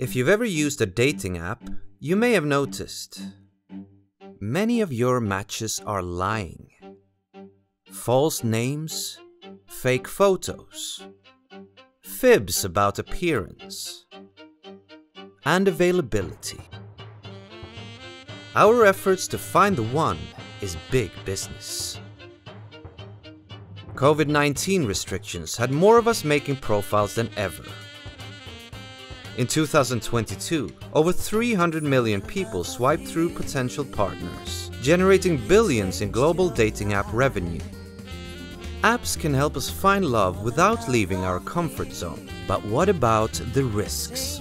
If you've ever used a dating app, you may have noticed many of your matches are lying. False names, fake photos, fibs about appearance, and availability. Our efforts to find the one is big business. COVID 19 restrictions had more of us making profiles than ever. In 2022, over 300 million people swiped through potential partners, generating billions in global dating app revenue. Apps can help us find love without leaving our comfort zone. But what about the risks?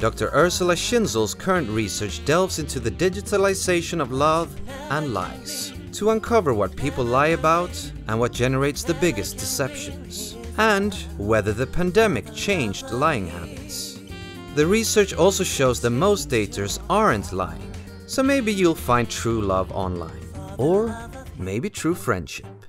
Dr. Ursula Schinzel's current research delves into the digitalization of love and lies to uncover what people lie about and what generates the biggest deceptions, and whether the pandemic changed lying habits. The research also shows that most daters aren't lying, so maybe you'll find true love online, or maybe true friendship.